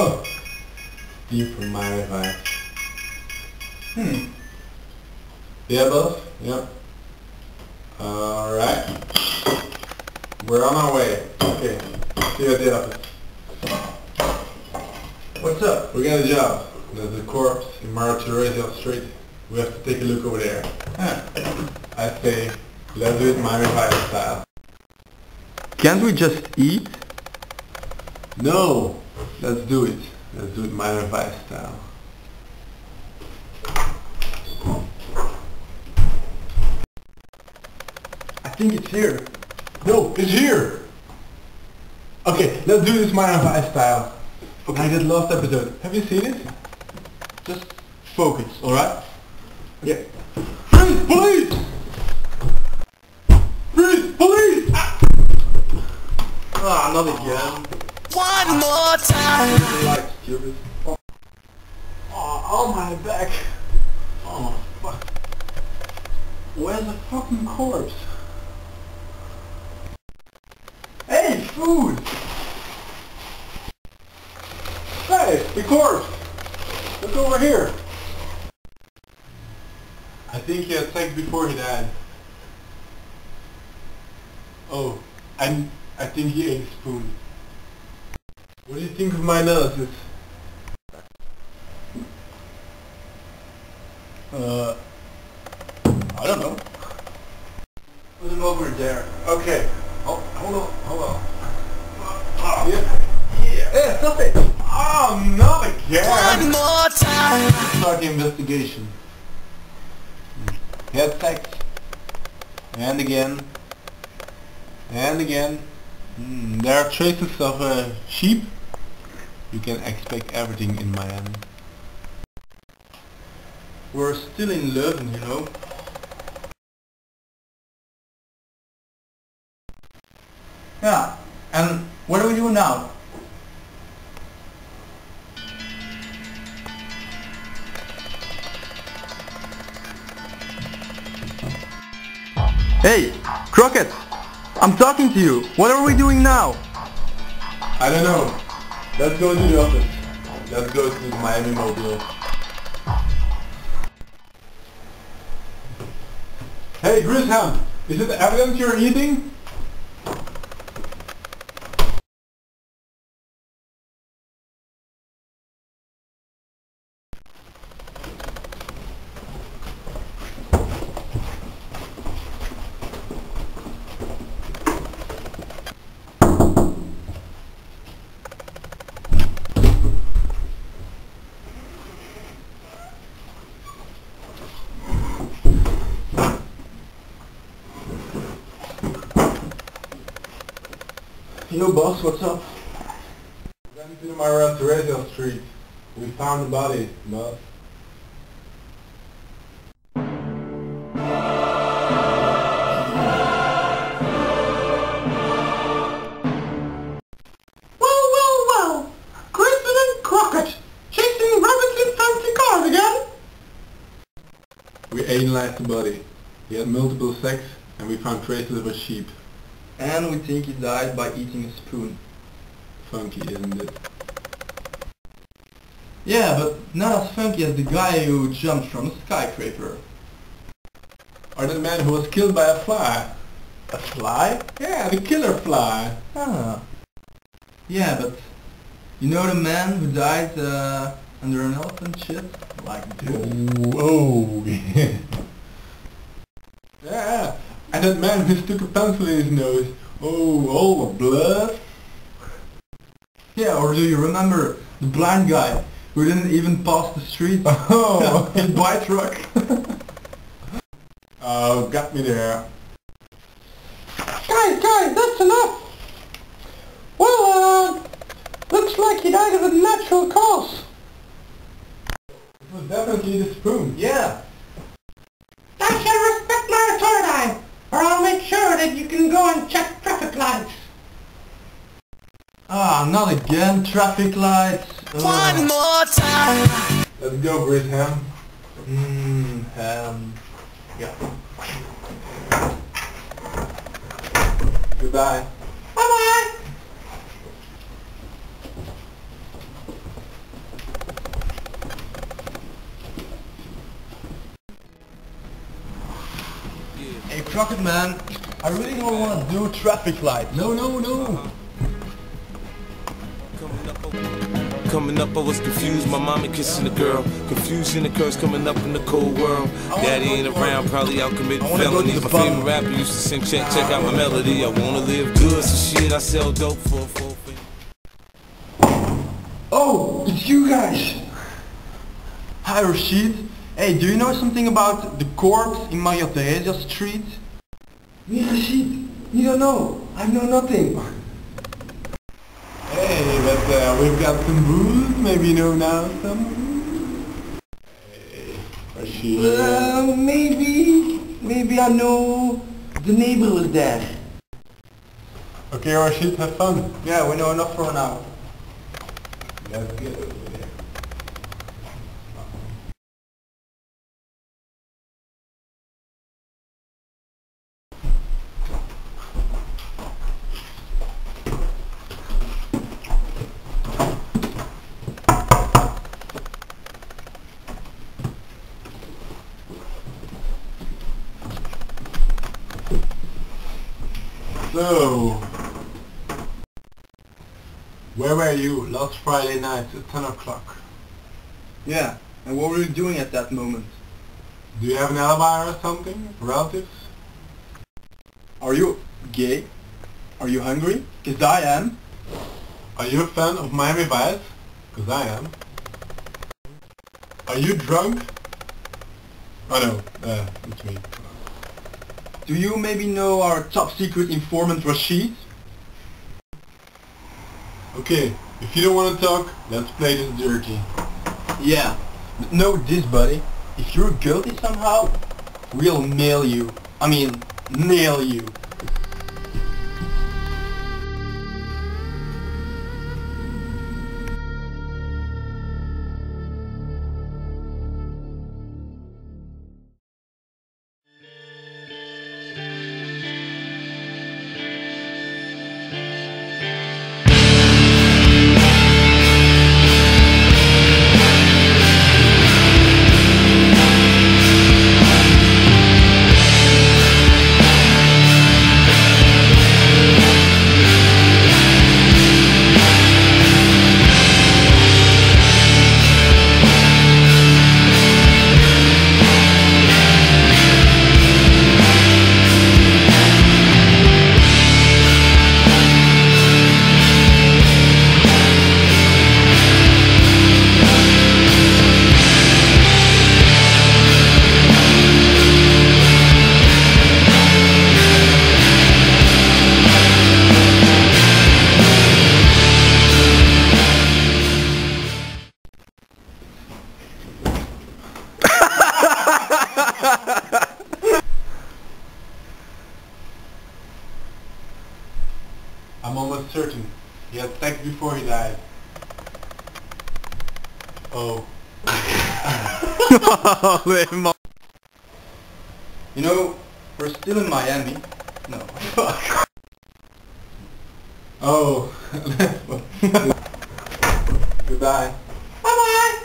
Oh, Steve from Miami Vice. Hmm. Yeah, boss. Yep. Alright. We're on our way. Okay. See you at the office. What's up? We got a job. There's a corpse in Maria Teresa Street. We have to take a look over there. Huh. I say, let's do it Miami Vice style. Can't we just eat? No! Let's do it. Let's do it Miami Vice style. I think it's here. No, it's here! Okay, let's do this Miami Vice style. Okay. Like that last episode. Have you seen it? Just focus, alright? Yeah. Freeze! Police! Freeze! Police! Ah! Ah, not again. One more time. Oh, oh my back. Oh, fuck. Where's the fucking corpse? Hey, food! Hey, the corpse! Look over here! I think he sex before he died. Oh, I, I think he ate a spoon. What do you think of my analysis? Uh, I don't know. Put him over there. Okay. Oh, hold on, hold on. Oh, Yeah. Yeah. Hey, stop it! Oh, not again! One more time. Start the investigation. He had sex. And again. And again. Hmm, there are traces of a sheep. You can expect everything in Miami. We're still in Leuven, you know. Yeah, and what do we do now? Hey, Crockett! I'm talking to you! What are we doing now? I don't know. Let's go to the office. Let's go to Miami Mobile. Hey, Grisham! Is it evidence you're eating? Yo boss, what's up? We went to the Maria Teresa Street. We found the body, boss. Well, well, well! Kristen and Crockett! Chasing rabbits in fancy cars again? We analyzed the body. He had multiple sex and we found traces of a sheep. And we think he died by eating a spoon. Funky, isn't it? Yeah, but not as funky as the guy who jumped from a skyscraper. Or the man who was killed by a fly. A fly? Yeah, the killer fly. Ah. Yeah, but you know the man who died uh, under an elephant shit? Like dude. Whoa. yeah. And that man who stuck a pencil in his nose. Oh, all the blood. Yeah, or do you remember the blind guy who didn't even pass the street? Oh. By a truck. oh, got me there. Guys, guys, that's enough! Well, uh, looks like he died of a natural cause. It was definitely the spoon. Yeah. Not again, traffic lights. Ugh. One more time. Let's go, Grisham. Mmm, yeah. Goodbye. Bye-bye. Hey, Crockett man, I really don't want to do traffic lights. No, no, no. Uh -huh. Coming up, I was confused. My mommy kissing a girl. Confusion occurs coming up in the cold world. Daddy ain't around, probably out committing I wanna go to felonies. the My favorite rapper used to sing, check, check out my melody. I wanna live good, so shit, I sell dope for for. Oh, it's you guys! Hi Rashid. Hey, do you know something about the corpse in Maria Teresa Street? Me Rashid, you don't know. I know nothing. Uh, we've got some booze. Maybe you know now some. Hey, Rashid. Uh, maybe, maybe I know the neighbor was there. Okay, Rashid, have fun. Yeah, we know enough for now. Let's get over there. So, where were you last Friday night at 10 o'clock? Yeah, and what were you doing at that moment? Do you have an alibi or something? Relatives? Are you gay? Are you hungry? Cause I am. Are you a fan of Miami Vice? Cause I am. Are you drunk? Oh no, uh, it's me. Do you maybe know our top secret informant Rashid? Okay, if you don't want to talk, let's play this dirty. Yeah, but know this buddy. If you're guilty somehow, we'll nail you. I mean, nail you. before he died. Oh. you know, we're still in Miami. No. oh. Goodbye. Bye-bye.